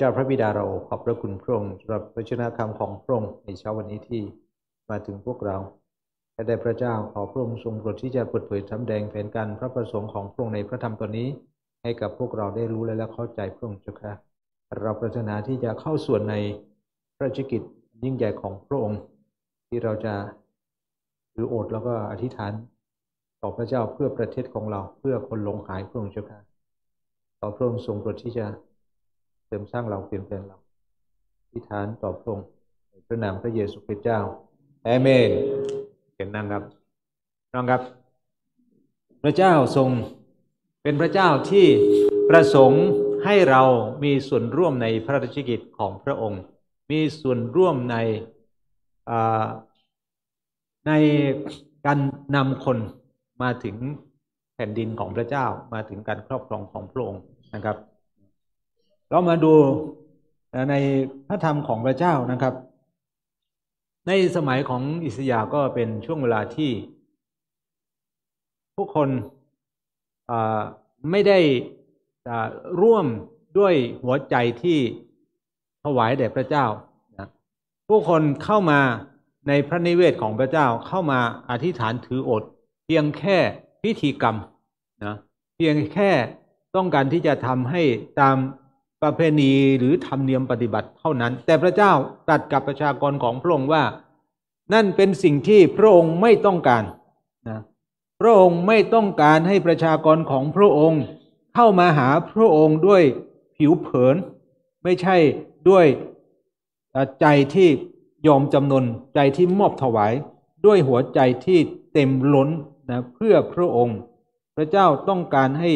เจ้าพระบิดาเราขอบพระคุณพระองค์สำหรับพระชนะคำของพระองค์ในเช้าวันนี้ที่มาถึงพวกเราและได้พระเจ้าขอพระองค์ทรงโปรดที่จะเปิดเผยทำแดงแผนการพระประสงค์ของพระองค์ในพระธรรมตัวนี้ ให้กับพวกเราได้รู้และเข้าใจพระองค์เจ้าค่ะเราปรารถนาที่จะเข้าส่วนในพระราชกิจยิ่งใหญ่ของพระองค์ ที่เราจะถือโอดแล้วก็อธิษฐานต่อพระเจ้าเพื่อประเทศของเราเพื่อคนหลงหายพระองค์เจ้าค่ะต่อพระองค์ทรงโปรดที่จะ เสริมสร้างเราเปลี่ยนแปลงเราอธิษฐานต่อพรงในพระนามพระเยซูคริสต์เจ้าเอเมนเห็นนั่งครับน้องครับ พระเจ้าทรงเป็นพระเจ้าที่ประสงค์ให้เรามีส่วนร่วมในพระราชกิจของพระองค์ มีส่วนร่วมในในการนำคนมาถึงแผ่นดินของพระเจ้ามาถึงการครอบครองของพระองค์นะครับ เรามาดูในพระธรรมของพระเจ้านะครับ ในสมัยของอิสยาก็เป็นช่วงเวลาที่ ผู้คนไม่ได้ร่วมด้วยหัวใจที่ถวายแด่พระเจ้า ผู้คนเข้ามาในพระนิเวศของพระเจ้าเข้ามาอธิษฐานถืออด เพียงแค่พิธีกรรมนะเพียงแค่ต้องการที่จะทำให้ตาม ประเพณีหรือธรรมเนียมปฏิบัติเท่านั้น แต่พระเจ้าตรัสกับประชากรของพระองค์ว่า นั่นเป็นสิ่งที่พระองค์ไม่ต้องการนะพระองค์ไม่ต้องการให้ประชากรของพระองค์เข้ามาหาพระองค์ด้วยผิวเผิน ไม่ใช่ด้วยใจที่ยอมจำนนใจที่มอบถวายด้วยหัวใจที่เต็มล้นนะเพื่อพระองค์ พระเจ้าต้องการให้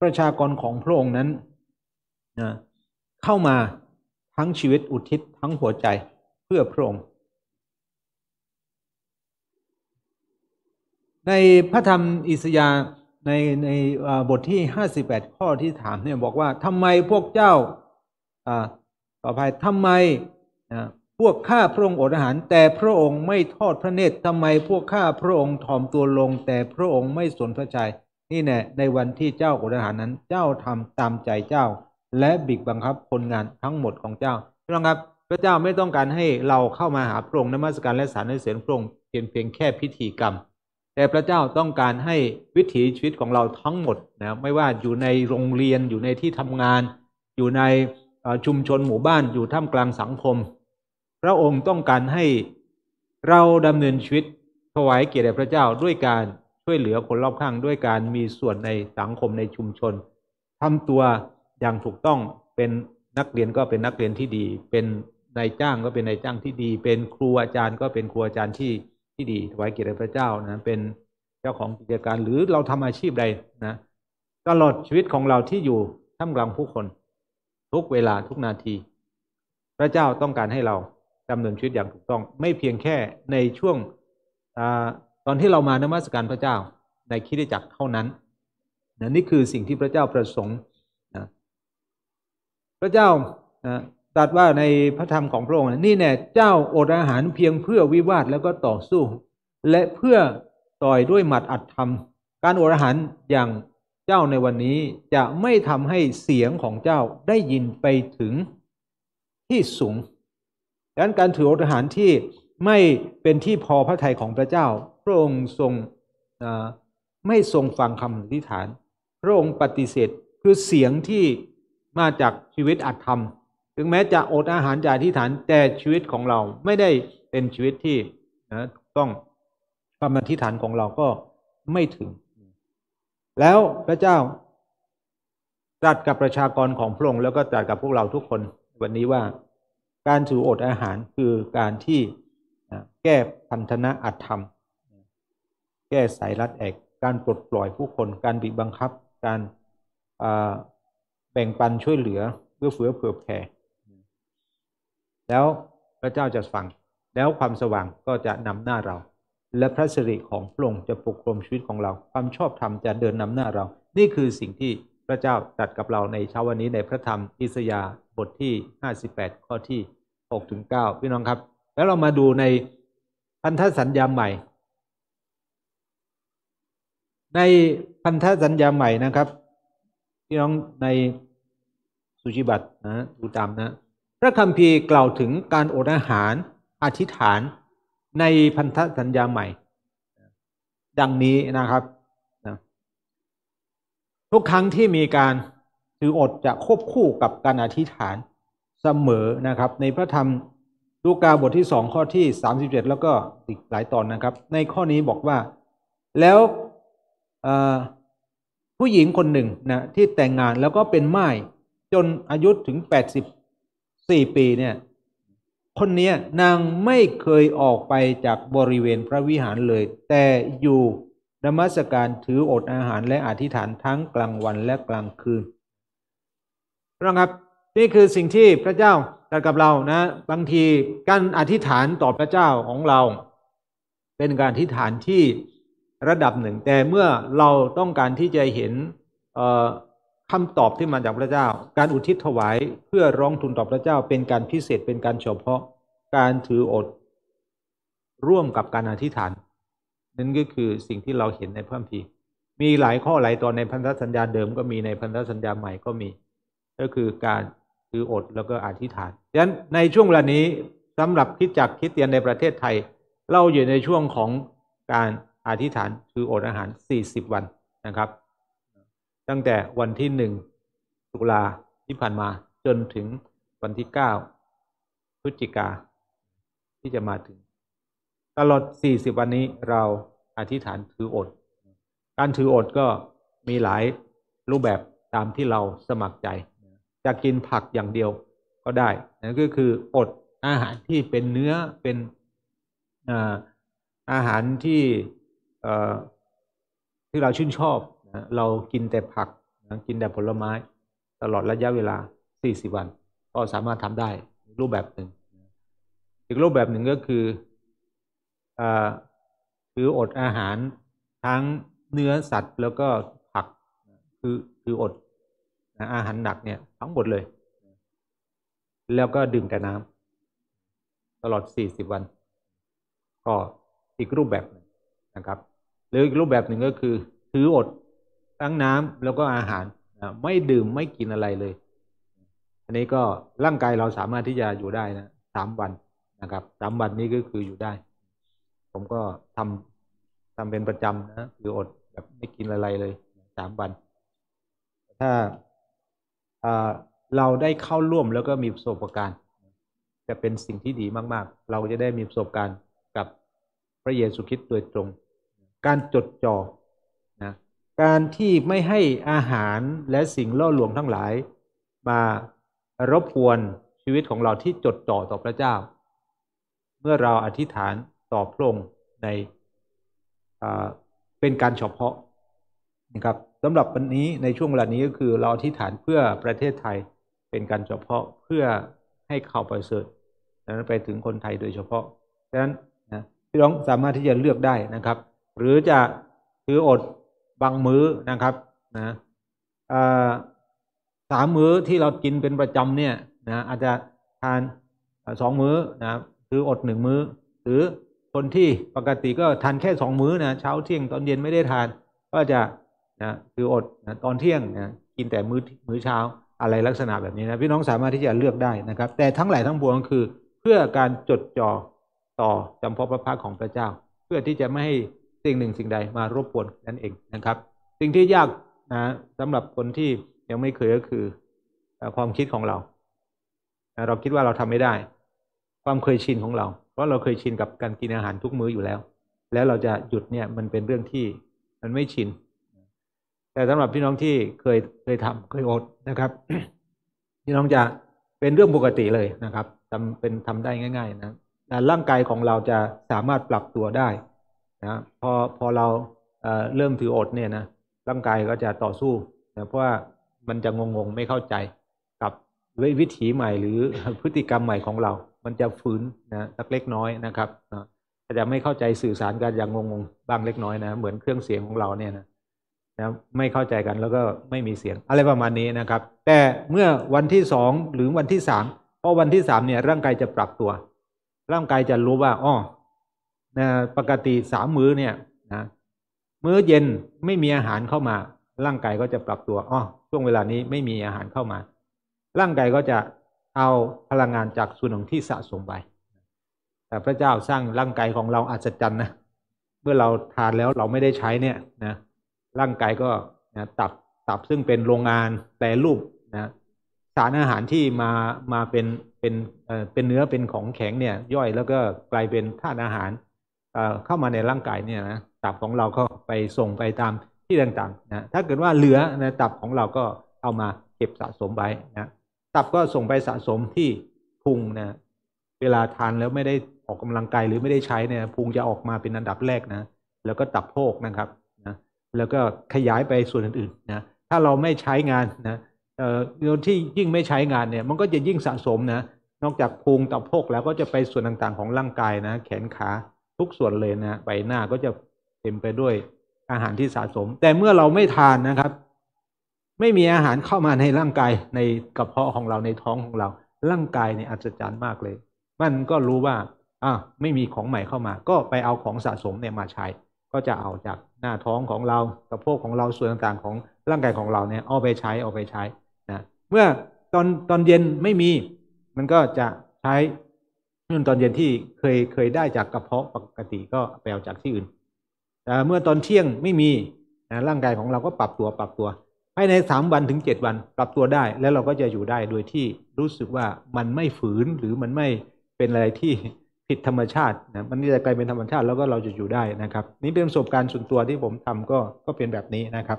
ประชากรของพระองค์นั้น นะเข้ามาทั้งชีวิตอุทิศทั้งหัวใจเพื่อพระองค์ ในพระธรรมอิสยาในในบทที่ห้าสิบแปดข้อที่ถามเนี่ยบอกว่าทำไมพวกเจ้าต่อไปทำไมพวกข้าพระองค์อดอาหาร แต่พระองค์ไม่ทอดพระเนตรทำไมพวกข้าพระองค์ถ่อมตัวลง แต่พระองค์ไม่สนพระทัยนี่แน่ในวันที่เจ้าอดอาหารนั้น เจ้าทำตามใจเจ้า และบิกบังคับคนงานทั้งหมดของเจ้าพี่น้องครับ พระเจ้าไม่ต้องการให้เราเข้ามาหาพระองค์นมัสการและสารในเสียงพระองค์เพียงเพียงแค่พิธีกรรม แต่พระเจ้าต้องการให้วิถีชีวิตของเราทั้งหมดนะไม่ว่าอยู่ในโรงเรียนอยู่ในที่ทำงาน อยู่ในชุมชนหมู่บ้านอยู่ท่ามกลางสังคม พระองค์ต้องการให้เราดำเนินชีวิตถวายเกียรติแด่พระเจ้าด้วยการช่วยเหลือคนรอบข้างด้วยการมีส่วนในสังคมในชุมชนทำตัว อย่างถูกต้องเป็นนักเรียนก็เป็นนักเรียนที่ดี เป็นนายจ้างก็เป็นนายจ้างที่ดี เป็นครูอาจารย์ก็เป็นครูอาจารย์ที่ที่ดีถวายเกียรติพระเจ้านะเป็นเจ้าของกิจการหรือเราทำอาชีพใดนะตลอดชีวิตของเราที่อยู่ท่ามกลางผู้คน ทุกเวลาทุกนาที พระเจ้าต้องการให้เราดำเนินชีวิตอย่างถูกต้อง ไม่เพียงแค่ในช่วงอตอนที่เรามานมัสการพระเจ้าในคิดจักรเท่านั้นนะนี่คือสิ่งที่พระเจ้าประสงค์ ระเจ้าตรัสว่าในพระธรรมของพระองค์นี่แน่เจ้าอดอาหารเพียงเพื่อวิวาทแล้วก็ต่อสู้ และเพื่อต่อยด้วยหมัดอัดทำการอดอาหารอย่างเจ้าในวันนี้จะไม่ทำให้เสียงของเจ้าได้ยินไปถึงที่สูงดังนั้นการถืออดอาหารที่ไม่เป็นที่พอพระทัยของพระเจ้า พระองค์ทรงไม่ทรงฟังคำอธิษฐาน พระองค์ปฏิเสธคือเสียงที่ มาจากชีวิตอัตธรรม ถึงแม้จะอดอาหารจากอธิษฐานแต่ชีวิตของเราไม่ได้เป็นชีวิตที่นะต้องคำอธิษฐานของเราก็ไม่ถึง แล้วพระเจ้าตรัสกับประชากรของพระองค์แล้วก็ตรัสกับพวกเราทุกคนวันนี้ว่าการถืออดอาหารคือการที่แก้พันธนะอัตธรรม แก้สายรัดแอก การปลดปล่อยผู้คน การบีบบังคับ การ แบ่งปันช่วยเหลือเพื่อเฟื้อเผื่อแผ่แล้วพระเจ้าจะฟัง แล้วความสว่างก็จะนำหน้าเรา และพระสิริของพระองค์จะปกครองชีวิตของเรา ความชอบธรรมจะเดินนำหน้าเรา นี่คือสิ่งที่พระเจ้าตัดกับเราในเช้าวันนี้ในพระธรรมอิสยาบทที่ 58 ข้อที่6ถึง9พี่น้องครับ แล้วเรามาดูในพันธสัญญาใหม่ ในพันธสัญญาใหม่นะครับ พี่น้องในสุจิบัตนะดูตามนะ พระคัมภีร์กล่าวถึงการอดอาหารอธิษฐานในพันธสัญญาใหม่ ดังนี้นะครับนะทุกครั้งที่มีการถืออดจะควบคู่กับการอธิษฐานเสมอนะครับ ในพระธรรมลูกาบทที่สองข้อที่สามสิบเจ็ดแล้วก็อีกหลายตอนนะครับ ในข้อนี้บอกว่าแล้ว ผู้หญิงคนหนึ่งนะที่แต่งงานแล้วก็เป็นไม้จนอายุถึงแปดสิบสี่ปีเนี่ยคนนี้นางไม่เคยออกไปจากบริเวณพระวิหารเลย แต่อยู่นมัสการถืออดอาหารและอธิษฐานทั้งกลางวันและกลางคืนนะครับนี่คือสิ่งที่พระเจ้าตรัสกับเรานะ บางทีการอธิษฐานต่อพระเจ้าของเรา เป็นการอธิษฐานที่ ระดับหนึ่ง แต่เมื่อเราต้องการที่จะเห็นคำตอบที่มาจากพระเจ้า การอุทิศถวายเพื่อร้องทุนต่อพระเจ้า เป็นการพิเศษเป็นการเฉพาะการถืออด ร่วมกับการอธิษฐาน นั่นก็คือสิ่งที่เราเห็นในพระคัมภีร์มีหลายข้อหลายตอนในพันธสัญญาเดิมก็มีในพันธสัญญาใหม่ก็มี ก็คือการถืออดแล้วก็อธิษฐานดังนั้นในช่วงเวลานี้สำหรับคิดจักคิดเตียนในประเทศไทย เราอยู่ในช่วงของการ อธิษฐานถืออดอาหาร 40 วันนะครับ ตั้งแต่วันที่หนึ่งตุลาที่ผ่านมาจนถึงวันที่เก้าพฤศจิกาที่จะมาถึง ตลอดสี่สิบวันนี้เราอธิษฐานถืออด การถืออดก็มีหลายรูปแบบตามที่เราสมัครใจ จะกินผักอย่างเดียวก็ได้นั่นก็คืออดอาหารที่เป็นเนื้อเป็นอาหารที่ ที่เราชื่นชอบเรากินแต่ผักนะกินแต่ผลไม้ ตลอดระยะเวลา 40 วัน ก็สามารถทำได้รูปแบบหนึ่ง อีกรูปแบบหนึ่งก็คืออคืออดอาหารทั้งเนื้อสัตว์แล้วก็ผักคือคืออดอาหารหนักเนี่ยทั้งหมดเลย แล้วก็ดื่มแต่น้ำตลอด 40 วัน ก็อีกรูปแบบหนึ่งนะครับ รืออีกรูปแบบหนึ่งก็คือ ถืออดทั้งน้ำแล้วก็อาหารไม่ดื่มไม่กินอะไรเลย อันนี้ก็ร่างกายเราสามารถที่จะอยู่ได้นะสามวันนะครับสามวันนี้ก็คืออยู่ได้ ผมก็ทำทำเป็นประจำนะคืออดแบบไม่กินอะไรเลยสามวัน ถ้าเราได้เข้าร่วมแล้วก็มีประสบการณ์ จะเป็นสิ่งที่ดีมาก ๆ เราจะได้มีประสบการณ์กับพระเยซูคริสต์โดยตรง การจดจ่อการที่ไม่ให้อาหารและสิ่งล่อลวงทั้งหลาย มารบกวนชีวิตของเราที่จดจ่อต่อพระเจ้า เมื่อเราอธิษฐานต่อพระองค์ในเป็นการเฉพาะนะครับสำหรับวันนี้ในช่วงเวลานี้ก็คือเราอธิษฐานเพื่อประเทศไทยเป็นการเฉพาะเพื่อให้ข่าวประเสริฐนั้นไปถึงคนไทยโดยเฉพาะดังนั้นนะพี่น้องสามารถที่จะเลือกได้นะครับ หรือจะถืออดบางมื้อนะครับนะสามมื้อที่เรากินเป็นประจำเนี่ยนะอาจจะทานสองมื้อนะคืออดหนึ่งมื้อ หรือคนที่ปกติก็ทานแค่สองมื้อนะเช้าเที่ยงตอนเย็นไม่ได้ทาน ก็จะนะคืออดนะตอนเที่ยงนะกินแต่มื้อมื้อเช้าอะไรลักษณะแบบนี้นะพี่น้องสามารถที่จะเลือกได้นะครับ แต่ทั้งหลายทั้งปวงคือเพื่อการจดจ่อต่อจำพาะพระพักของพระเจ้า เพื่อที่จะไม่ให้ สิ่งหนึ่งสิ่งใดมารบกวนนั่นเองนะครับ สิ่งที่ยากนะสำหรับคนที่ยังไม่เคยก็คือความคิดของเราเราคิดว่าเราทำไม่ได้ ความเคยชินของเรา เพราะเราเคยชินกับการกินอาหารทุกมื้ออยู่แล้ว แล้วเราจะหยุดเนี่ยมันเป็นเรื่องที่มันไม่ชิน แต่สำหรับพี่น้องที่เคยเคยทำเคยอดนะครับ พี่น้องจะเป็นเรื่องปกติเลยนะครับทำเป็นทำได้ง่าย ๆ นะร่างกายของเราจะสามารถปรับตัวได้ นะพอพอเราเเริ่มถืออดเนี่ยนะร่างกายก็จะต่อสู้นะเพราะว่ามันจะงงๆไม่เข้าใจกับวิถีใหม่หรือพฤติกรรมใหม่ของเรา มันจะฝืนนะสักเล็กน้อยนะครับนะจะไม่เข้าใจสื่อสารกันอย่างงงๆบ้างเล็กน้อยนะเหมือนเครื่องเสียงของเราเนี่ยนะนะไม่เข้าใจกันแล้วก็ไม่มีเสียงอะไรประมาณนี้นะครับ แต่เมื่อวันที่สองหรือวันที่สามเพอวันที่สามเนี่ยร่างกายจะปรับตัว ร่างกายจะรู้ว่าอ๋อ นะปกติสามมื้อเนี่ยนะมื้อเย็นไม่มีอาหารเข้ามา ร่างกายก็จะปรับตัวอ๋อช่วงเวลานี้ไม่มีอาหารเข้ามา ร่างกายก็จะเอาพลังงานจากส่วนของที่สะสมไปแต่พระเจ้าสร้างร่างกายของเราอัศจรรย์นะเมื่อเราทานแล้วเราไม่ได้ใช้เนี่ยนะร่างกายก็นะตับตับซึ่งเป็นโรงงานแปรรูปนะสารอาหารที่มามาเป็นเป็นเอ่อเป็นเนื้อเป็นของแข็งเนี่ย ย่อยแล้วก็กลายเป็นธาตุอาหาร เข้ามาในร่างกายเนี่ยนะตับของเราก็ไปส่งไปตามที่ต่างๆนะถ้าเกิดว่าเหลือนะตับของเราก็เอามาเก็บสะสมไว้นะตับก็ส่งไปสะสมที่พุงนะเวลาทานแล้วไม่ได้ออกกำลังกายหรือไม่ได้ใช้เนี่ยพุงจะออกมาเป็นอันดับแรกนะ แล้วก็ตับโพกนะครับนะแล้วก็ขยายไปส่วนอื่นๆนะถ้าเราไม่ใช้งานนะเอ่อที่ยิ่งไม่ใช้งานเนี่ย มันก็จะยิ่งสะสมนะนอกจากพุงตับโพกแล้วก็จะไปส่วนต่างๆของร่างกายนะ แขนขา ทุกส่วนเลยนะใบหน้าก็จะเต็มไปด้วยอาหารที่สะสม แต่เมื่อเราไม่ทานนะครับ ไม่มีอาหารเข้ามาในร่างกายในกระเพาะของเราในท้องของเรา ร่างกายเนี่ยอัศจรรย์มากเลย มันก็รู้ว่าอ่าไม่มีของใหม่เข้ามา ก็ไปเอาของสะสมเนี่ยมาใช้ ก็จะเอาจากหน้าท้องของเรากระโพกของเราส่วนต่างๆของร่างกายของเราเนี่ยเอาไปใช้เอาไปใช้นะเมื่อตอนตอนเย็นไม่มี มันก็จะใช้ เมื่อตอนเย็นที่เคยเคยได้จากกระเพาะปกติก็ไปเอาจากที่อื่น แต่เมื่อตอนเที่ยงไม่มีนะร่างกายของเราก็ปรับตัวปรับตัวภายในสามวันถึงเจ็ดวัน ปรับตัวได้ แล้วเราก็จะอยู่ได้โดยที่รู้สึกว่ามันไม่ฝืนหรือมันไม่เป็นอะไรที่ผิดธรรมชาตินะมันจะกลายเป็นธรรมชาติแล้วก็เราจะอยู่ได้นะครับ นี่เป็นประสบการณ์ส่วนตัวที่ผมทำก็ก็เป็นแบบนี้นะครับ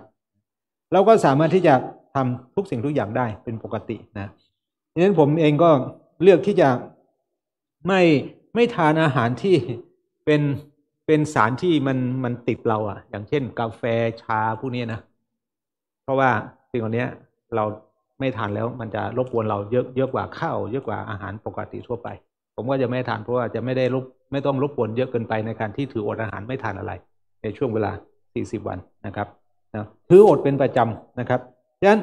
เราก็สามารถที่จะทำทุกสิ่งทุกอย่างได้เป็นปกตินะดังนั้นผมเองก็เลือกที่จะ ไม่ไม่ทานอาหารที่เป็นเป็นสารที่มันมันติดเราอะอย่างเช่น กาแฟชาพวกนี้นะเพราะว่าสิ่งเหล่านี้เราไม่ทานแล้วมันจะรบกวนเราเยอะเยอะกว่าข้าวเยอะกว่าอาหารปกติทั่วไป ผมก็จะไม่ทานเพราะว่าจะไม่ได้รบไม่ต้องรบกวนเยอะเกินไปในการที่ถืออดอาหารไม่ทานอะไร ในช่วงเวลา 40 วันนะครับนะถืออดเป็นประจำนะครับดังนั้น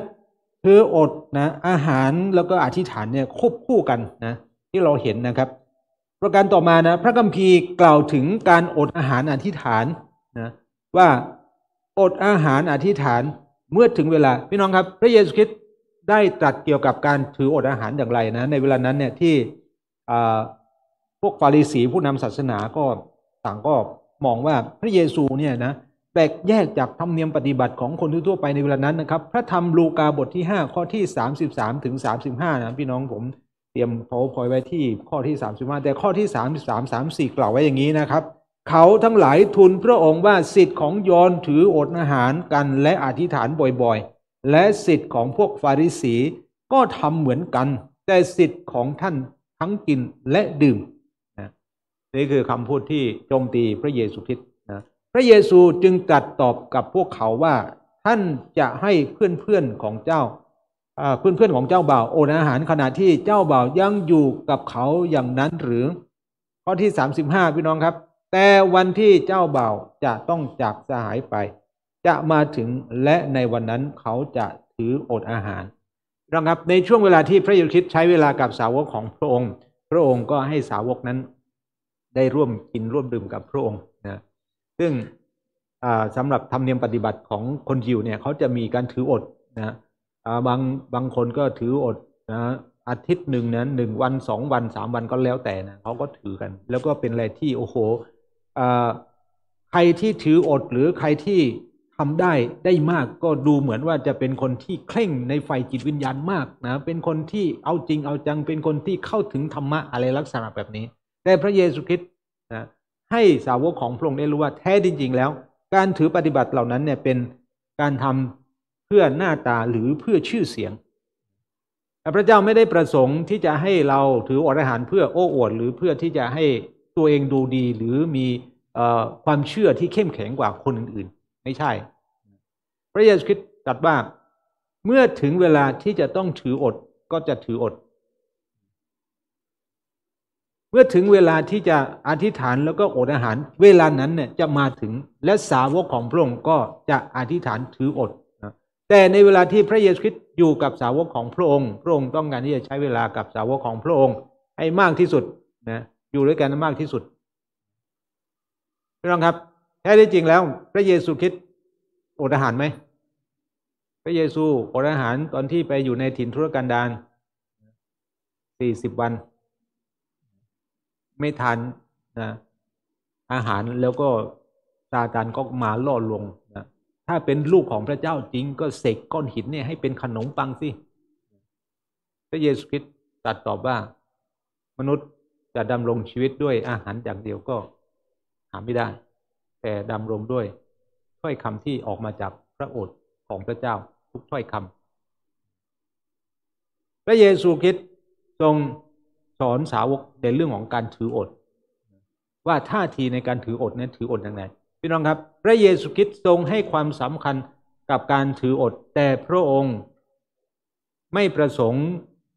ถืออดนะอาหารแล้วก็อธิษฐานเนี่ยควบคู่กันนะที่เราเห็นนะครับ ประการต่อมานะพระคัมภีร์กล่าวถึงการอดอาหารอธิษฐานนะว่าอดอาหารอธิษฐานเมื่อถึงเวลาพี่น้องครับ พระเยซูคริสต์ได้ตรัสเกี่ยวกับการถืออดอาหารอย่างไรนะในเวลานั้นเนี่ยที่พวกฟาริสีผู้นำศาสนาก็ต่างก็มองว่าพระเยซูเนี่ยนะแตกแยกจากธรรมเนียมปฏิบัติของคนทั่วไปในเวลานั้นนะครับ พระธรรมลูกาบทที่ 5 ข้อที่ 33 ถึง 35 นะพี่น้องผม เตรียมพอพอยไว้ที่ข้อที่ 35 แต่ข้อที่ 33 34 กล่าวไว้อย่างนี้นะครับ เขาทั้งหลายทูลพระองค์ว่าสิทธิ์ของยอนถืออดอาหารกันและอธิษฐานบ่อยๆ และสิทธิ์ของพวกฟาริสีก็ทำเหมือนกัน แต่สิทธิ์ของท่านทั้งกินและดื่มนะนี่คือคำพูดที่โจมตีพระเยซูคริสต์นะพระเยซูจึงตรัสตอบกับพวกเขาว่าท่านจะให้เพื่อนๆของเจ้า เพื่อนๆของเจ้าบ่าวโอนอาหารขณะที่เจ้าบ่าวยังอยู่กับเขาอย่างนั้นหรือข้อที่สามสิบห้าพี่น้องครับ แต่วันที่เจ้าบ่าวจะต้องจากสหายไป จะมาถึงและในวันนั้นเขาจะถืออดอาหารนะครับในช่วงเวลาที่พระเยซูคริสต์ใช้เวลากับสาวกของพระองค์ พระองค์ก็ให้สาวกนั้น ได้ร่วมกินร่วมดื่มกับพระองค์นะซึ่งสำหรับธรรมเนียมปฏิบัติของคนยิวเนี่ยเขาจะมีการถืออดนะ บางบางคนก็ถืออดนะอาทิตย์หนึ่งนั้นหนึ่งวันสองวันสามวันก็แล้วแต่นะเขาก็ถือกัน แล้วก็เป็นอะไรที่โอ้โหใครที่ถืออดหรือใครที่ทำได้ได้มากก็ดูเหมือนว่าจะเป็นคนที่เคร่งในไฟจิตวิญญาณมากนะเป็นคนที่เอาจริงเอาจังเป็นคนที่เข้าถึงธรรมะอะไรลักษณะแบบนี้ แต่พระเยซูคริสต์นะให้สาวกของพระองค์ได้รู้ว่าแท้จริงๆแล้ว การถือปฏิบัติเหล่านั้นเนี่ยเป็นการทำเพื่อหน้าตาหรือเพื่อชื่อเสียง พระเจ้าไม่ได้ประสงค์ที่จะให้เราถืออดอาหารเพื่อโอ้อวดหรือเพื่อที่จะให้ตัวเองดูดีหรือมีความเชื่อที่เข้มแข็งกว่าคนอื่นๆ ไม่ใช่ พระเยซูคริสต์ตรัสว่าเมื่อถึงเวลาที่จะต้องถืออดก็จะถืออด เมื่อถึงเวลาที่จะอธิษฐานแล้วก็อดอาหาร เวลานั้นเนี่ยจะมาถึงและสาวกของพระองค์ก็จะอธิษฐานถืออด แต่ในเวลาที่พระเยซูคริสต์อยู่กับสาวกของพระองค์ พระองค์ต้องการที่จะใช้เวลากับสาวกของพระองค์ ให้มากที่สุดนะอยู่ด้วยกันมากที่สุดพี่น้องครับ แท้ที่จริงแล้ว พระเยซูคริสต์อดอาหารไหมพระเยซูอดอาหารตอนที่ไปอยู่ในถิ่นทุรกันดารสี่สิบวัน ไม่ทานนะอาหารแล้วก็ซาตานก็มาล่อลวง ถ้าเป็นลูกของพระเจ้าจริงก็เสกก้อนหินเนี่ยให้เป็นขนมปังสิ พระเยซูคริสต์ตรัสตอบว่า มนุษย์จะดำรงชีวิตด้วยอาหารอย่างเดียวก็หาไม่ได้ แต่ดำรงด้วยถ้อยคำที่ออกมาจากพระโอษฐ์ของพระเจ้าทุกถ้อยคำพระเยซูคริสต์ทรงสอนสาวกในเรื่องของการถืออด ว่าท่าทีในการถืออดนั้นถืออดยังไง พี่น้องครับ พระเยซูคริสต์ทรงให้ความสำคัญกับการถืออด แต่พระองค์ไม่ประสงค์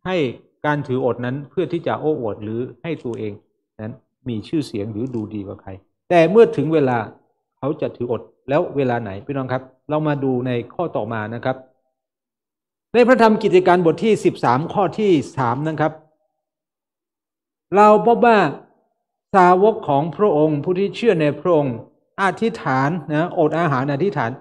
ให้การถืออดนั้นเพื่อที่จะโอ้อวดหรือให้ตัวเองนั้นมีชื่อเสียงหรือดูดีกว่าใคร แต่เมื่อถึงเวลาเขาจะถืออดแล้วเวลาไหนพี่น้องครับ เรามาดูในข้อต่อมานะครับ ในพระธรรมกิจการบทที่สิบสามข้อที่สามนะครับ เราพบว่าสาวกของพระองค์ผู้ที่เชื่อในพระองค์ อธิษฐานนะอดอาหารอธิษฐาน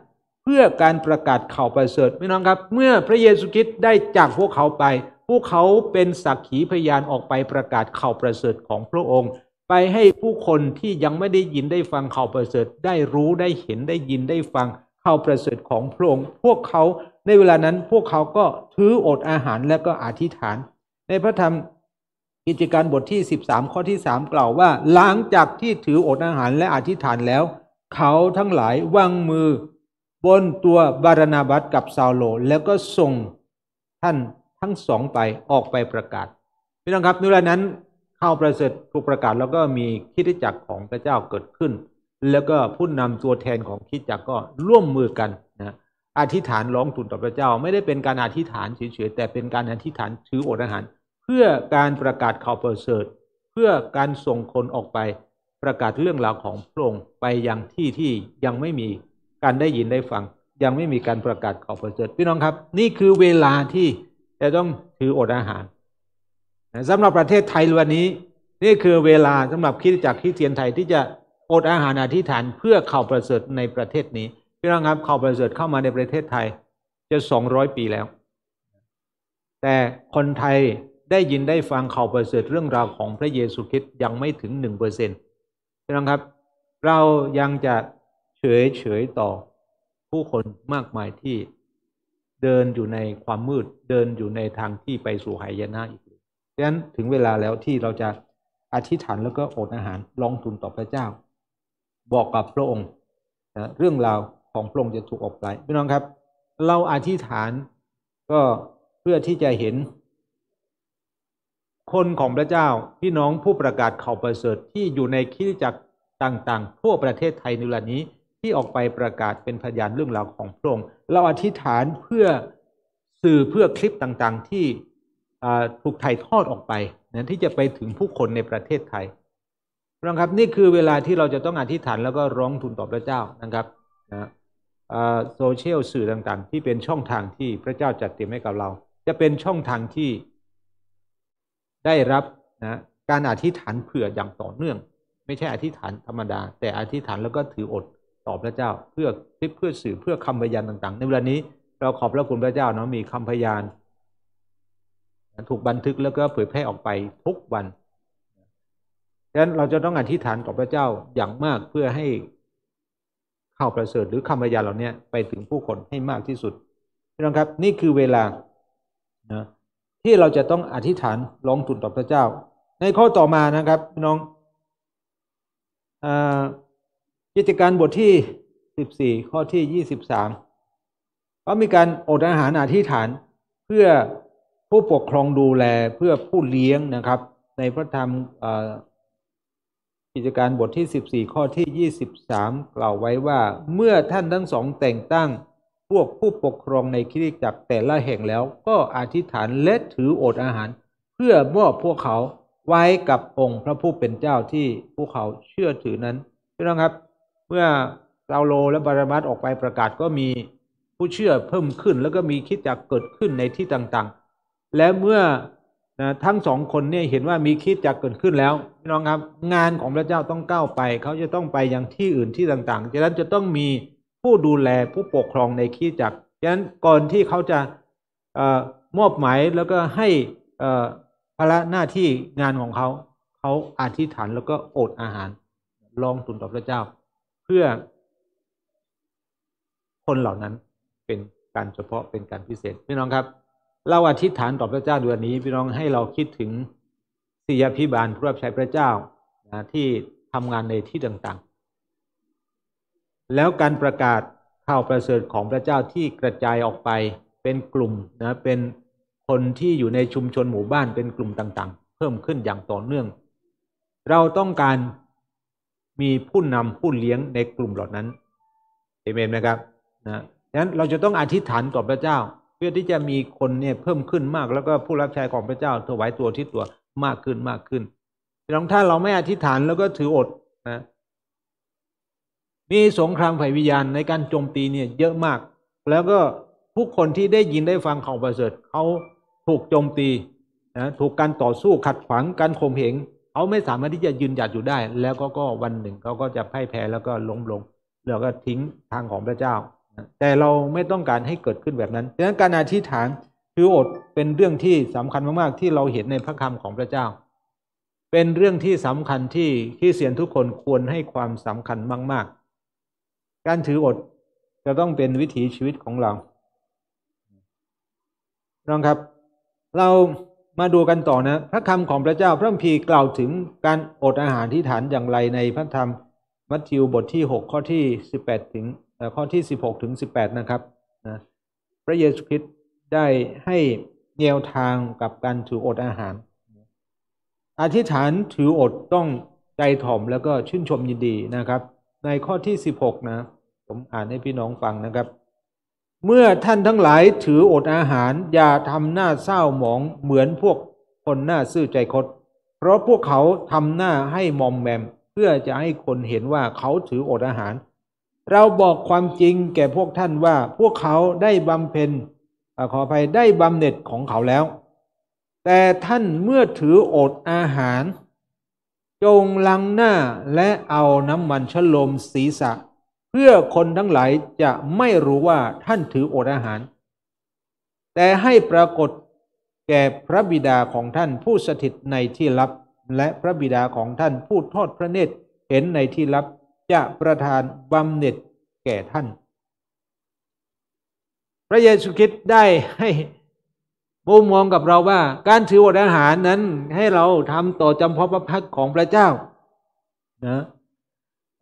เพื่อการประกาศข่าวประเสริฐพี่น้องครับ เมื่อพระเยซูคริสต์ได้จากพวกเขาไป พวกเขาเป็นสักขีพยานออกไปประกาศข่าวประเสริฐของพระองค์ ไปให้ผู้คนที่ยังไม่ได้ยินได้ฟังข่าวประเสริฐ ได้รู้ได้เห็นได้ยินได้ฟังข่าวประเสริฐของพระองค์ พวกเขาในเวลานั้นพวกเขาก็ถืออดอาหารและก็อธิษฐาน ในพระธรรมกิจการบทที่ 13 ข้อที่ 3 กล่าวว่า หลังจากที่ถืออดอาหารและอธิษฐานแล้ว เขาทั้งหลายวางมือบนตัวบารนาบัตกับซาโล แล้วก็ส่งท่านทั้งสองไปออกไปประกาศพี่น้องครับในเวลานั้นข่าวประเสริฐถูกประกาศแล้วก็มีคิดจักรของพระเจ้าเกิดขึ้น แล้วก็ผู้นำตัวแทนของคิดจักรก็ร่วมมือกันนะอธิษฐานร้องทูลต่อพระเจ้า ไม่ได้เป็นการอธิษฐานเฉยๆแต่เป็นการอธิษฐานถืออดอาหาร เพื่อการประกาศข่าวประเสริฐ เพื่อการส่งคนออกไป ประกาศเรื่องราวของพระองค์ไปยังที่ที่ยังไม่มีการได้ยินได้ฟัง ยังไม่มีการประกาศข่าวประเสริฐพี่น้องครับ นี่คือเวลาที่จะต้องถืออดอาหารสำหรับประเทศไทยวันนี้ นี่คือเวลาสำหรับคิดจากคริสเตียนไทยที่จะอดอาหารอธิษฐานเพื่อข่าวประเสริฐในประเทศนี้พี่น้องครับข่าวประเสริฐเข้ามาในประเทศไทยจะสองร้อยปีแล้ว แต่คนไทยได้ยินได้ฟังข่าวประเสริฐเรื่องราวของพระเยซูคริสต์ยังไม่ถึงหนึ่งเปอร์เซ็นต์ พี่น้องครับ เรายังจะเฉยเฉยต่อผู้คนมากมายที่เดินอยู่ในความมืดเดินอยู่ในทางที่ไปสู่หายนะอีกดังนั้นถึงเวลาแล้วที่เราจะอธิษฐานแล้วก็อดอาหารลองทุนต่อพระเจ้า บอกกับพระองค์นะเรื่องราวของพระองค์จะถูกออกไปพี่น้องครับ เราอธิษฐานก็เพื่อที่จะเห็น คนของพระเจ้าพี่น้องผู้ประกาศข่าวประเสริฐที่อยู่ในคิดจักรต่างๆ ทั่วประเทศไทยในเวลานี้ที่ออกไปประกาศเป็นพยานเรื่องราวของพระองค์เราอธิษฐานเพื่อสื่อเพื่อคลิปต่างๆที่ถูกถ่ายทอดออกไปนะที่จะไปถึงผู้คนในประเทศไทยนะครับนี่คือเวลาที่เราจะต้องอธิษฐานแล้วก็ร้องทูลต่อพระเจ้านะครับนะโซเชียลสื่อต่างๆ ที่เป็นช่องทางที่พระเจ้าจัดเตรียมให้กับเรา จะเป็นช่องทางที่ ได้รับนะการอธิษฐานเผื่ออย่างต่อเนื่อง ไม่ใช่อธิษฐานธรรมดา แต่อธิษฐานแล้วก็ถืออดต่อพระเจ้าเพื่อเพื่อสื่อเพื่อคำพยานต่าง ๆ ในเวลานี้เราขอบพระคุณพระเจ้าเนาะมีคำพยานถูกบันทึกแล้วก็เผยแพร่ออกไปทุกวันดังนั้นเราจะต้องอธิษฐานต่อพระเจ้าอย่างมากเพื่อให้ข่าวประเสริฐหรือคำพยานเหล่านี้ไปถึงผู้คนให้มากที่สุดพี่น้องครับ นี่คือเวลานะ ที่เราจะต้องอธิษฐานร้องทูลต่อพระเจ้า ในข้อต่อมานะครับพี่น้องกิจการบทที่สิบสี่ข้อที่ยี่สิบสามก็มีการอดอาหารอธิษฐานเพื่อผู้ปกครองดูแลเพื่อผู้เลี้ยงนะครับ ในพระธรรมกิจการบทที่14ข้อที่23กล่าวไว้ว่าเมื่อท่านทั้งสองแต่งตั้ง วกผู้ปกครองในคิริจักรแต่ละแห่งแล้วก็อธิษฐานและถืออดอาหาร เพื่อมอบพวกเขาไว้กับองค์พระผู้เป็นเจ้าที่พวกเขาเชื่อถือนั้นพี่น้องครับ เมื่อเาโลและบารมัสออกไปประกาศก็มีผู้เชื่อเพิ่มขึ้น แล้วก็มีคิดจักเกิดขึ้นในที่ต่างๆ และเมื่อนะทั้งสองคนเนี่ยเห็นว่ามีคิดจักเกิดขึ้นแล้วพี่น้องครับ งานของพระเจ้าต้องก้าวไป เขาจะต้องไปยังที่อื่นที่ต่างๆดังนั้นจะต้องมี ผู้ดูแลผู้ปกครองในคิดจักฉะนั้นก่อนที่เขาจะอมอบหมายแล้วก็ให้ภาระหน้าที่งานของเขาเขาอธิษฐานแล้วก็อดอาหารลองตุนต่อพระเจ้า เพื่อคนเหล่านั้นเป็นการเฉพาะเป็นการพิเศษพี่น้องครับ เราอธิษฐานต่อพระเจ้าเดือนนี้พี่น้องให้เราคิดถึงศิยพิบาลผู้รับใช้พระเจ้านะที่ทำงานในที่ต่างๆ แล้วการประกาศข่าวประเสริฐของพระเจ้าที่กระจายออกไปเป็นกลุ่มนะเป็นคนที่อยู่ในชุมชนหมู่บ้านเป็นกลุ่มต่างๆ เพิ่มขึ้นอย่างต่อเนื่อง เราต้องการมีผู้นำผู้เลี้ยงในกลุ่มเหล่านั้นเอเมนไหมครับนะดังนั้นเราจะต้องอธิษฐานต่อพระเจ้า เพื่อที่จะมีคนเนี่ยเพิ่มขึ้นมาก แล้วก็ผู้รับใช้ของพระเจ้าถวายตัวที่ตัวมากขึ้นมากขึ้นลองถ้าเราไม่อธิษฐานแล้วก็ถืออดนะ มีสงครามไผ่วิญญาณในการโจมตีเนี่ยเยอะมาก แล้วก็ผู้คนที่ได้ยินได้ฟังข่าวประเสริฐเขาถูกโจมตีนะถูกการต่อสู้ขัดขวางการข่มเหงเขาไม่สามารถที่จะยืนหยัดอยู่ได้ แล้วก็ก็วันหนึ่งเขาก็จะพ่ายแพ้แล้วก็ล้มลง แล้วก็ทิ้งทางของพระเจ้า แต่เราไม่ต้องการให้เกิดขึ้นแบบนั้นดังนั้นการอธิษฐานคืออดเป็นเรื่องที่สำคัญมากๆ ที่เราเห็นในพระคำของพระเจ้า เป็นเรื่องที่สำคัญที่ที่เสียนทุกคนควรให้ความสำคัญมาก ๆ การถืออดจะต้องเป็นวิถีชีวิตของเราน้องครับ เรามาดูกันต่อนะ พระคำของพระเจ้าพระคัมภีร์กล่าวถึงการอดอาหารที่ฐานอย่างไรในพระธรรมมัทธิวบทที่6ข้อที่18ถึงข้อที่16ถึง18นะครับนะพระเยซูคริสต์ได้ให้แนวทางกับการถืออดอาหาร อธิษฐานถืออดต้องใจถ่อมแล้วก็ชื่นชมยินดีนะครับ ในข้อที่16นะ ผมอ่านให้พี่น้องฟังนะครับ เมื่อท่านทั้งหลายถืออดอาหาร อย่าทำหน้าเศร้าหมองเหมือนพวกคนหน้าซื่อใจคดเพราะพวกเขาทำหน้าให้มอมแมม เพื่อจะให้คนเห็นว่าเขาถืออดอาหาร เราบอกความจริงแก่พวกท่านว่าพวกเขาได้บำเพ็ญขออภัยได้บำเหน็จของเขาแล้ว แต่ท่านเมื่อถืออดอาหาร จงลังหน้าและเอาน้ำมันชโลมศีรษะ พื่อคนทั้งหลายจะไม่รู้ว่าท่านถืออดอาหาร แต่ให้ปรากฏแก่พระบิดาของท่านผู้สถิตในที่ลับ และพระบิดาของท่านผู้ทอดพระเนตรเห็นในที่ลับจะประทานบำเหน็จแก่ท่าน พระเยซูคริสต์ได้ให้มุมมองกับเราว่า การถืออดอาหารนั้นให้เราทำต่อจำเพาะพระพักของพระเจ้านะ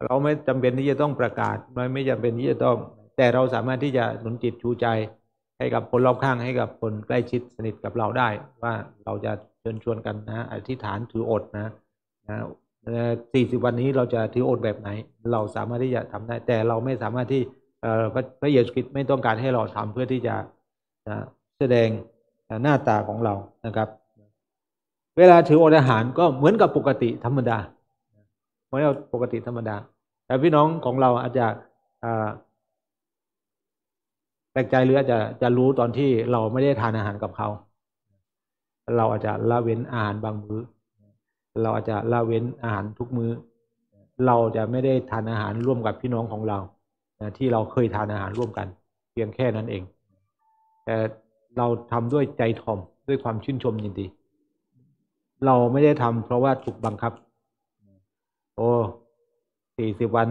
เราไม่จำเป็นที่จะต้องประกาศไม่ไม่จำเป็นที่จะต้อง แต่เราสามารถที่จะหนุนจิตชูใจให้กับคนรอบข้างให้กับคนใกล้ชิดสนิทกับเราได้ ว่าเราจะเชิญชวนกันนะอธิษฐานถืออดนะนะสี่สิบวันนี้เราจะถืออดแบบไหน เราสามารถที่จะทำได้ แต่เราไม่สามารถที่พระเยซูคริสต์ไม่ต้องการให้เราทำเพื่อที่จะแสดงหน้าตาของเรานะครับ เวลาถืออดอาหารก็เหมือนกับปกติธรรมดาเหมือนกับปกติธรรมดา แต่พี่น้องของเราอาจจะแปลกใจหรืออาจจะจะรู้ตอนที่เราไม่ได้ทานอาหารกับเขา เราอาจจะละเว้นอาหารบางมื้อ เราอาจจะละเว้นอาหารทุกมื้อ เราจะไม่ได้ทานอาหารร่วมกับพี่น้องของเราที่เราเคยทานอาหารร่วมกัน เพียงแค่นั้นเอง แต่เราทำด้วยใจถ่อมด้วยความชื่นชมยินดี เราไม่ได้ทำเพราะว่าถูกบังคับ โอ้ สี่สิบวัน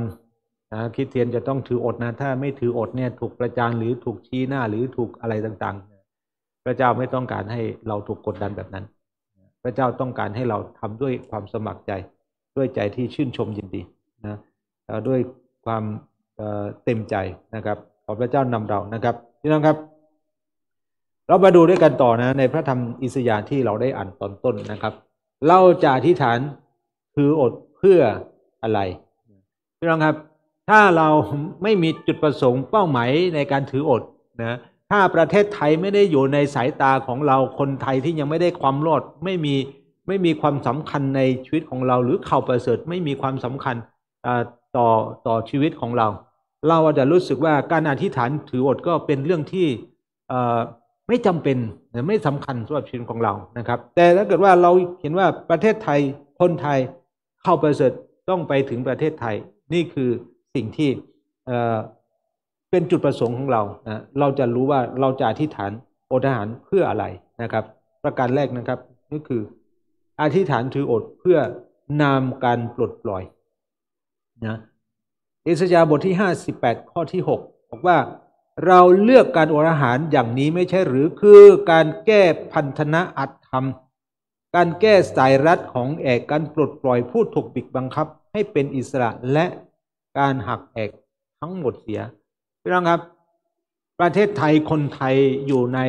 นะคิดเทียนจะต้องถืออดนะ ถ้าไม่ถืออดเนี่ยถูกประจานหรือถูกชี้หน้าหรือถูกอะไรต่างๆ พระเจ้าไม่ต้องการให้เราถูกกดดันแบบนั้น พระเจ้าต้องการให้เราทำด้วยความสมัครใจด้วยใจที่ชื่นชมยินดีนะด้วยความเต็มใจนะครับ ขอพระเจ้านำเรานะครับพี่น้องครับ เรามาดูด้วยกันต่อนะ ในพระธรรมอิสยาห์ที่เราได้อ่านตอนต้นนะครับ เราจะอธิษฐานถืออดเพื่ออะไร พี่น้องครับ ถ้าเราไม่มีจุดประสงค์เป้าหมายในการถืออดนะถ้าประเทศไทยไม่ได้อยู่ในสายตาของเราคนไทยที่ยังไม่ได้ความรอดไม่มีไม่มีความสำคัญในชีวิตของเรา หรือข่าวประเสริฐไม่มีความสำคัญต่อต่อชีวิตของเรา เราอาจจะรู้สึกว่าการอธิษฐานถืออดก็เป็นเรื่องที่ไม่จำเป็นหรือไม่สำคัญสำหรับชีวิตของเรานะครับ แต่ถ้าเกิดว่าเราเห็นว่าประเทศไทยคนไทยเข้าประเสริฐต้องไปถึงประเทศไทย นี่คือสิ่งที่เป็นจุดประสงค์ของเรานะเราจะรู้ว่าเราจะอธิษฐานอดอาหารเพื่ออะไรนะครับ ประการแรกนะครับก็คืออธิษฐานถืออดเพื่อนำการปลดปล่อยนะเอสยาบทที่58ข้อที่6บอกว่าเราเลือกการอดอาหารอย่างนี้ไม่ใช่หรือคือการแก้พันธนะอัตธรรม การแก้สายรัดของแอกการปลดปล่อยผู้ถูกบิกบังคับ ให้เป็นอิสระและการหักแอกทั้งหมดเสียพี่น้องครับ ประเทศไทยคนไทยอยู่ใน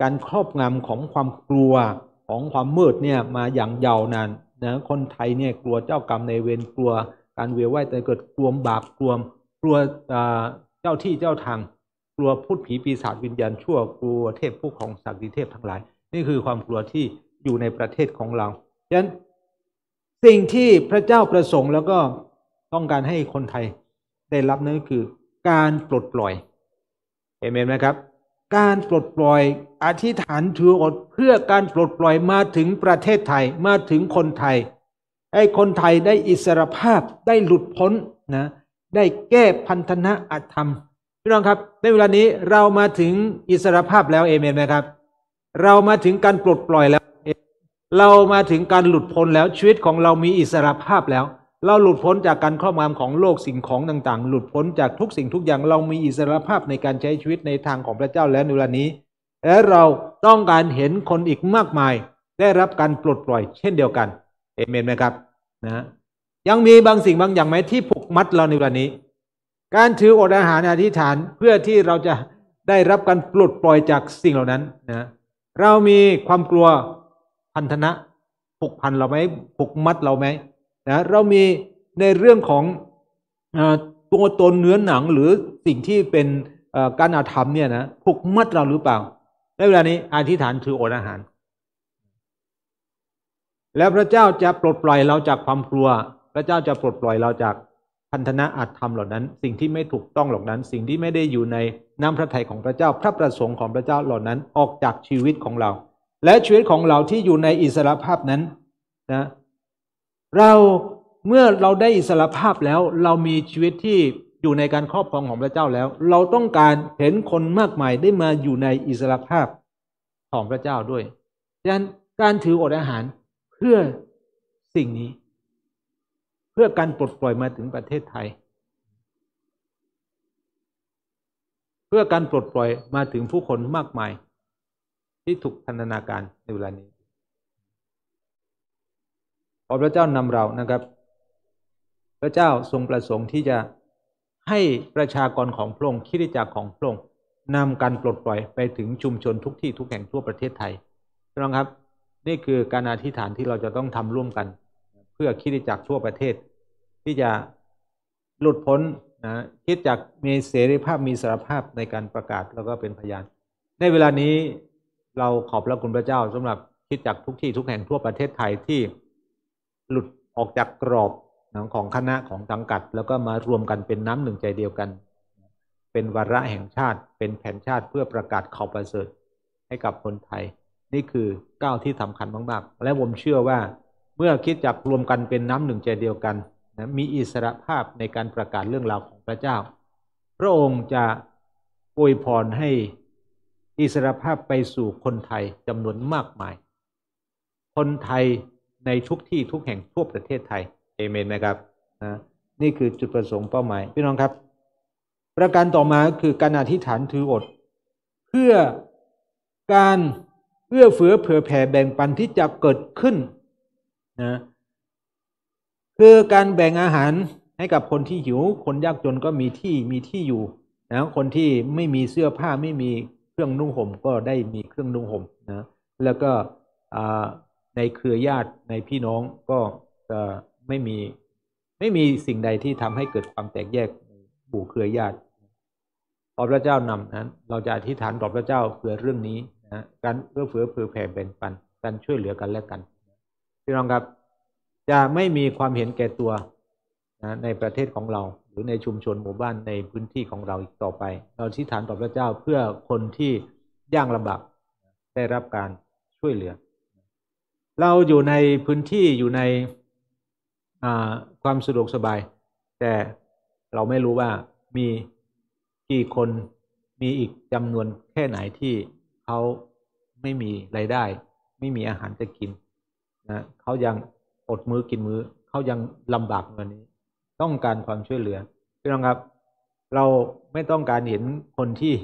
การครอบงำของความกลัวของความมืดเนี่ยมาอย่างยาวนานนะคนไทยเนี่ยกลัวเจ้ากรรมในเวรกลัว การเวียว่ายแต่เกิดกลัวบาปกลัวกลัวเจ้าที่เจ้าทาง กลัวพูดผีปีศาจวิญญาณชั่วกลัวเทพผู้ของศักดิเทพทั้งหลาย นี่คือความกลัวที่อยู่ในประเทศของเราฉะนั้น สิ่งที่พระเจ้าประสงค์แล้วก็ต้องการให้คนไทยได้รับนั่นก็คือ การปลดปล่อยเห็นไหมครับ การปลดปล่อยอธิษฐานถืออดเพื่อการปลดปล่อยมาถึงประเทศไทยมาถึงคนไทย ให้คนไทยได้อิสรภาพได้หลุดพ้นนะได้แก้พันธนะอัธรรมพี่น้องครับ ในเวลานี้เรามาถึงอิสรภาพแล้วเอเมนไหมครับ เรามาถึงการปลดปล่อยแล้ว เรามาถึงการหลุดพ้นแล้วชีวิตของเรามีอิสระภาพแล้ว เราหลุดพ้นจากการครอบงำของโลกสิ่งของต่าง ๆ หลุดพ้นจากทุกสิ่งทุกอย่างเรามีอิสระภาพในการใช้ชีวิตในทางของพระเจ้าแล้วในเวลานี้และเราต้องการเห็นคนอีกมากมาย ได้รับการปลดปล่อยเช่นเดียวกันเอเมนไหมครับนะยังมีบางสิ่งบางอย่างไหมที่ผูกมัดเราในวันนี้ การถืออดอาหารอธิษฐานเพื่อที่เราจะได้รับการปลดปล่อยจากสิ่งเหล่านั้นนะเรามีความกลัว พันธนะผูกพันเราไหมผูกมัดเราไหมนะเรามีในเรื่องของตัวตนเนื้อหนังหรือสิ่งที่เป็นการอาธรรมเนี่ยนะผูกมัดเราหรือเปล่าในเวลานี้อธิษฐานถืออดอาหาร แล้วพระเจ้าจะปลดปล่อยเราจากความกลัว พระเจ้าจะปลดปล่อยเราจากพันธนะอาจทำเหล่านั้น สิ่งที่ไม่ถูกต้องเหล่านั้น สิ่งที่ไม่ได้อยู่ในน้ำพระทัยของพระเจ้า พระประสงค์ของพระเจ้าเหล่านั้นออกจากชีวิตของเรา และชีวิตของเราที่อยู่ในอิสรภาพนั้นนะเราเมื่อเราได้อิสรภาพแล้ว เรามีชีวิตที่อยู่ในการครอบครองของพระเจ้าแล้ว เราต้องการเห็นคนมากมายได้มาอยู่ในอิสรภาพของพระเจ้าด้วยดังนั้นการถืออดอาหารเพื่อสิ่งนี้ เพื่อการปลดปล่อยมาถึงประเทศไทย เพื่อการปลดปล่อยมาถึงผู้คนมากมาย ที่ถูกพันธนาการในเวลานี้ขอพระเจ้านำเรานะครับ พระเจ้าทรงประสงค์ที่จะให้ประชากรของพระองค์คิดจักรของพระองค์นำการปลดปล่อยไปถึงชุมชนทุกที่ทุกแห่งทั่วประเทศไทยพี่น้องครับ นี่คือการอธิษฐานที่เราจะต้องทำร่วมกัน เพื่อคิดจักรทั่วประเทศ ที่จะหลุดพ้นนะคิดจักมีเสรีภาพมีสารภาพในการประกาศแล้วก็เป็นพยาน ในเวลานี้ เราขอบพระคุณพระเจ้าสำหรับคิดจักทุกที่ทุกแห่งทั่วประเทศไทยที่หลุดออกจากกรอบของคณะของสังกัด แล้วก็มารวมกันเป็นน้ำหนึ่งใจเดียวกัน เป็นวาระแห่งชาติเป็นแผนชาติเพื่อประกาศข่าวประเสริฐให้กับคนไทย นี่คือก้าวที่สำคัญมากๆ และผมเชื่อว่าเมื่อคิดจักรวมกันเป็นน้ำหนึ่งใจเดียวกันนะมีอิสระภาพในการประกาศเรื่องราวของพระเจ้า พระองค์จะอวยพรให้ อิสรภาพไปสู่คนไทยจำนวนมากมาย คนไทยในทุกที่ทุกแห่งทั่วประเทศไทยเอเมนไหมครับนะนี่คือจุดประสงค์เป้าหมายพี่น้องครับ ประการต่อมาคือการอธิษฐานถืออด เพื่อการเอื้อเฟื้อเผื่อแผ่แบ่งปันที่จะเกิดขึ้นนะคือการแบ่งอาหารให้กับคนที่หิว คนยากจนก็มีที่มีที่อยู่นะคนที่ไม่มีเสื้อผ้าไม่มี เครื่องนุ่งห่มก็ได้มีเครื่องนุ่งห่มนะแล้วก็ในเครือญาติในพี่น้องก็จะไม่มีไม่มีสิ่งใดที่ทำให้เกิดความแตกแยกบู่เครือญาติขอพระเจ้านำนั้นเราจะอธิษฐานต่อพระเจ้าเพื่อเรื่องนี้นะการเอื้อเฟื้อเผื่อแผ่แบ่งปันการช่วยเหลือกันและกันพี่น้องครับ จะไม่มีความเห็นแก่ตัวนะในประเทศของเรา รือในชุมชนหมู่บ้านในพื้นที่ของเราอีกต่อไป เราที่ฐานต่อพระเจ้าเพื่อคนที่ยากลำบากได้รับการช่วยเหลือ เราอยู่ในพื้นที่อยู่ในความสะดวกสบาย แต่เราไม่รู้ว่ามีกี่คนมีอีกจำนวนแค่ไหนที่เขาไม่มีไรายได้ ไม่มีอาหารจะกินนะเขายังอดมื้อกินมื้อเขายังลำบากเงินนี้ ต้องการความช่วยเหลือพี่น้องครับ เราไม่ต้องการเห็นคนที่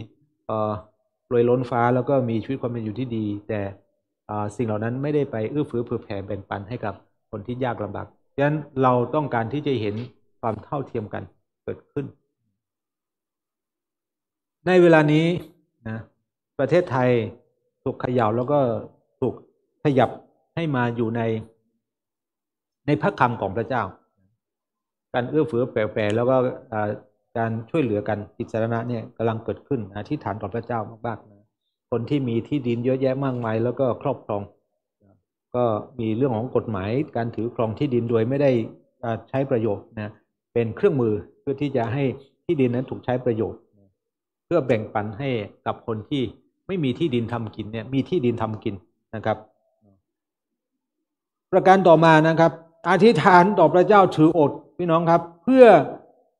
เอ่อรวยล้นฟ้าแล้วก็มีชีวิตความเป็นอยู่ที่ดี แต่สิ่งเหล่านั้นไม่ได้ไปเอื้อเฟื้อเผื่อแผ่แบ่งปันให้กับคนที่ยากลำบากดังนั้นเราต้องการที่จะเห็นความเท่าเทียมกันเกิดขึ้น ในเวลานี้นะประเทศไทยถูกขย่าแล้วก็ถูกขยับให้มาอยู่ในในพระคำของพระเจ้า การเอื้อเฟื้อแผ่แล้วก็การช่วยเหลือกันจิตสาระเนี่ยกำลังเกิดขึ้นอธิษฐานต่อพระเจ้ามากๆนะคนที่มีที่ดินเยอะแยะมากมาย แล้วก็ครอบครอง ก็มีเรื่องของกฎหมายการถือครองที่ดินโดยไม่ได้ใช้ประโยชน์นะเป็นเครื่องมือเพื่อที่จะให้ที่ดินนั้นถูกใช้ประโยชน์ เพื่อแบ่งปันให้กับคนที่ไม่มีที่ดินทำกินเนี่ยมีที่ดินทำกินนะครับ ประการต่อมานะครับ อธิษฐานต่อพระเจ้าถืออด พี่น้องครับเพื่อ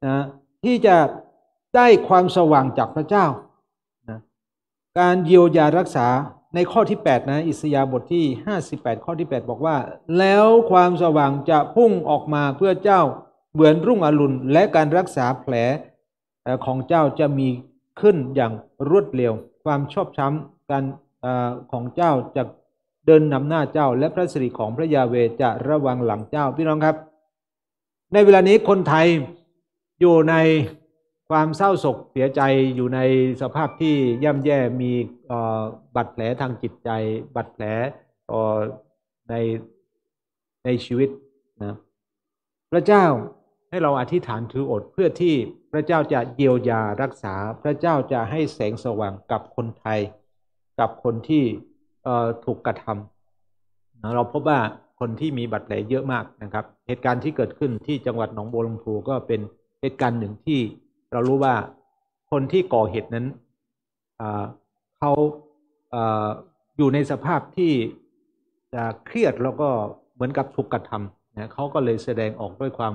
นะที่จะได้ความสว่างจากพระเจ้านะการเยียวยารักษาในข้อที่ 8 นะ อิสยาบทที่ 58 ข้อที่ 8 บอกว่า แล้วความสว่างจะพุ่งออกมาเพื่อเจ้าเหมือนรุ่งอรุณ และการรักษาแผลของเจ้าจะมีขึ้นอย่างรวดเร็ว ความชอบช้ำการของเจ้าจะเดินนำหน้าเจ้า และพระสิริของพระยาเวจะระวังหลังเจ้าพี่น้องครับ ในเวลานี้คนไทยอยู่ในความเศร้าโศกเสียใจอยู่ในสภาพที่ย่ำแย่มีบาดแผลทางจิตใจบาดแผลในในชีวิตนะพระเจ้าให้เราอธิษฐานถืออดเพื่อที่พระเจ้าจะเยียวยารักษา พระเจ้าจะให้แสงสว่างกับคนไทย กับคนที่ถูกกระทำเราพบว่า คนที่มีบาดแผลเยอะมากนะครับ เหตุการณ์ที่เกิดขึ้นที่จังหวัดหนองบัวลำพูก็เป็นเหตุการณ์หนึ่งที่เรารู้ว่าคนที่ก่อเหตุนั้นเขาอยู่ในสภาพที่เครียดแล้วก็เหมือนกับถูกกระทำนะเขาก็เลยแสดงออกด้วยความ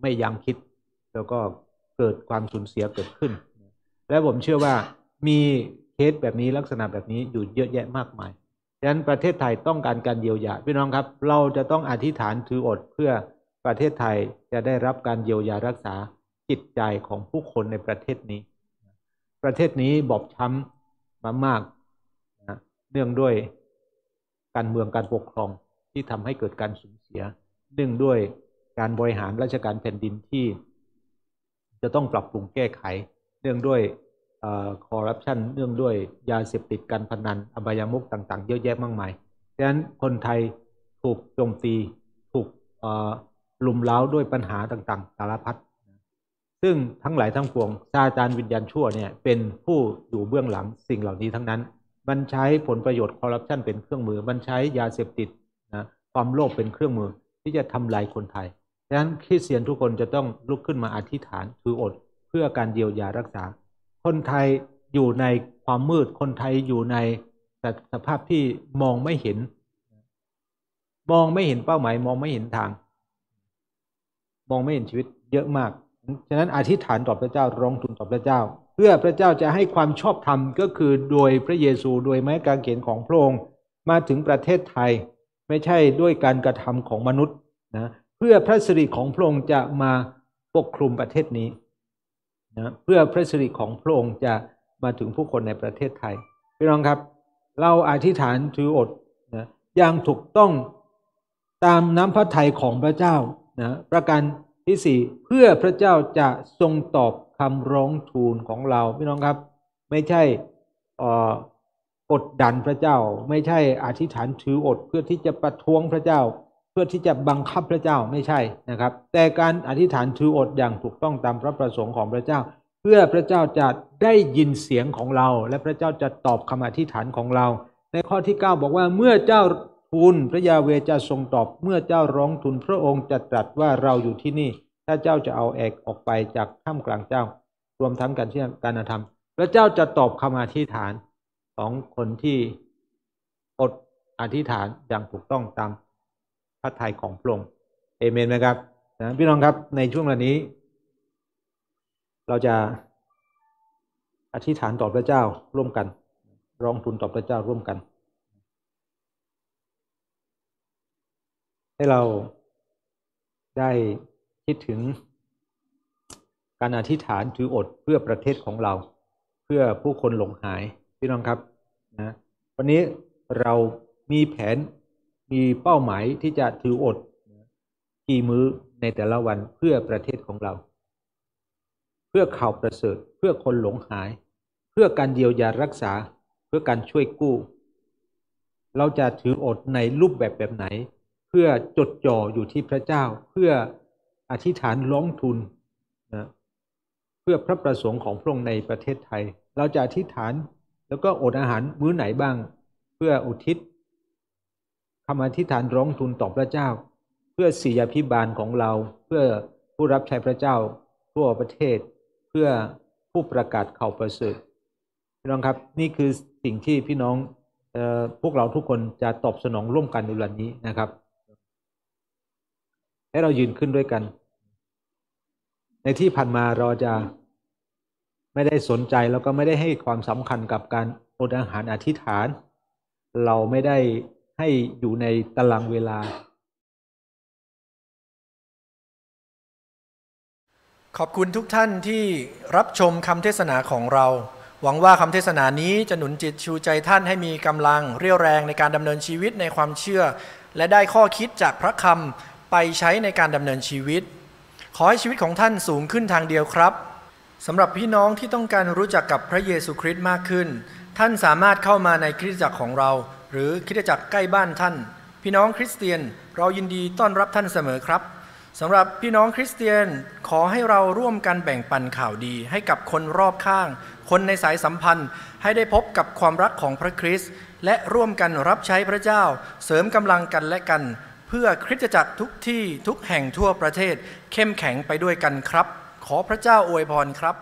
ไม่ยั้งคิด แล้วก็เกิดความสูญเสียเกิดขึ้น และผมเชื่อว่ามีเคสแบบนี้ลักษณะแบบนี้อยู่เยอะแยะมากมาย ดังนั้นประเทศไทยต้องการการเยียวยาพี่น้องครับ เราจะต้องอธิษฐานถืออดเพื่อประเทศไทยจะได้รับการเยียวยารักษาจิตใจของผู้คนในประเทศนี้ ประเทศนี้บอบช้ำมามากนะเนื่องด้วยการเมืองการปกครองที่ทำให้เกิดการสูญเสีย เนื่องด้วยการบริหารราชการแผ่นดินที่ จะต้องปรับปรุงแก้ไข เนื่องด้วย คอร์รัปชันเนื่องด้วยยาเสพติดการพนัน อบายามุกต่างๆ เยอะแยะมากมายดังนั้นคนไทยถูกโจมตีถูกลุมเล้าด้วยปัญหาต่างๆ สารพัดซึ่งทั้งหลายทั้งปวงซาจารวิญญาณชั่วเนี่ยเป็นผู้อยู่เบื้องหลังสิ่งเหล่านี้ทั้งนั้น มันใช้ผลประโยชน์คอร์รัปชันเป็นเครื่องมือ มันใช้ยาเสพติดนะความโลภเป็นเครื่องมือที่จะทำลายคนไทยดังนั้นคริสเตียนทุกคนจะต้องลุกขึ้นมาอธิษฐานถืออดเพื่อการเยียวยารักษา คนไทยอยู่ในความมืด คนไทยอยู่ในสภาพที่มองไม่เห็น มองไม่เห็นเป้าหมาย มองไม่เห็นทาง มองไม่เห็นชีวิตเยอะมาก ฉะนั้นอธิษฐานต่อพระเจ้าร้องทูลต่อพระเจ้า เพื่อพระเจ้าจะให้ความชอบธรรมก็คือโดยพระเยซูโดยไม้กางเขนของพระองค์มาถึงประเทศไทย ไม่ใช่ด้วยการกระทำของมนุษย์นะเพื่อพระสิริของพระองค์จะมาปกคลุมประเทศนี้ นะเพื่อพระสิริของพระองค์จะมาถึงผู้คนในประเทศไทยพี่น้องครับ เราอธิษฐานถืออดนะอย่างถูกต้องตามน้ำพระทัยของพระเจ้านะประการที่สี่เพื่อพระเจ้าจะทรงตอบคำร้องทูลของเราพี่น้องครับ ไม่ใช่กดดันพระเจ้า ไม่ใช่อธิษฐานถืออดเพื่อที่จะประท้วงพระเจ้า เพื่อที่จะบังคับพระเจ้าไม่ใช่นะครับ แต่การอธิษฐานถืออดอย่างถูกต้องตามพระประสงค์ของพระเจ้า เพื่อพระเจ้าจะได้ยินเสียงของเรา และพระเจ้าจะตอบคำอธิษฐานของเรา ในข้อที่ 9 บอกว่าเมื่อเจ้าทูลพระยาเวจะทรงตอบเมื่อเจ้าร้องทูลพระองค์จะตรัสว่าเราอยู่ที่นี่ ถ้าเจ้าจะเอาแอกออกไปจากท่ามกลางเจ้า รวมทั้งการที่การธรรม พระเจ้าจะตอบคำอธิษฐานของคนที่อดอธิษฐานอย่างถูกต้องตาม พระทัยของพระองค์เอเมนไหมครับนะพี่น้องครับในช่วงวันนี้ เราจะอธิษฐานต่อพระเจ้าร่วมกัน ร้องทูลต่อพระเจ้าร่วมกัน ให้เราได้คิดถึงการอธิษฐานถืออดเพื่อประเทศของเรา เพื่อผู้คนหลงหายพี่น้องครับนะวันนี้เรามีแผน มีเป้าหมายที่จะถืออดกี่มื้อในแต่ละวันเพื่อประเทศของเรา เพื่อข่าวประเสริฐ เพื่อคนหลงหาย เพื่อการเยียวยารักษา เพื่อการช่วยกู้ เราจะถืออดในรูปแบบแบบไหน เพื่อจดจ่ออยู่ที่พระเจ้า เพื่ออธิษฐานร้องทุนนะเพื่อพระประสงค์ของพระองค์ในประเทศไทย เราจะอธิษฐานแล้วก็อดอาหารมื้อไหนบ้าง เพื่ออุทิศ คำอธิษฐานร้องทุนต่อพระเจ้า เพื่อศิยาพิบาลของเรา เพื่อผู้รับใช้พระเจ้า ทั่วประเทศ เพื่อผู้ประกาศข่าวประเสริฐพี่น้องครับนี่คือสิ่งที่พี่น้องออพวกเราทุกคนจะตอบสนองร่วมกันในวันนี้นะครับ ให้เรายืนขึ้นด้วยกัน ในที่ผ่านมาเราจะไม่ได้สนใจแล้วก็ไม่ได้ให้ความสำคัญกับการอดอาหารอธิษฐาน เราไม่ได้ ให้อยู่ในตารางเวลา ขอบคุณทุกท่านที่รับชมคำเทศนาของเรา หวังว่าคำเทศนานี้จะหนุนจิตชูใจท่านให้มีกำลังเรี่ยวแรงในการดำเนินชีวิตในความเชื่อ และได้ข้อคิดจากพระคำไปใช้ในการดำเนินชีวิต ขอให้ชีวิตของท่านสูงขึ้นทางเดียวครับสำหรับพี่น้องที่ต้องการรู้จักกับพระเยซูคริสต์มากขึ้น ท่านสามารถเข้ามาในคริสตจักรของเรา หรือคริสตจักรใกล้บ้านท่าน พี่น้องคริสเตียนเรายินดีต้อนรับท่านเสมอครับสำหรับพี่น้องคริสเตียนขอให้เราร่วมกันแบ่งปันข่าวดี ให้กับคนรอบข้าง คนในสายสัมพันธ์ ให้ได้พบกับความรักของพระคริสต์และร่วมกันรับใช้พระเจ้า เสริมกำลังกันและกัน เพื่อคริสตจักรทุกที่ทุกแห่งทั่วประเทศ เข้มแข็งไปด้วยกันครับ ขอพระเจ้าอวยพรครับ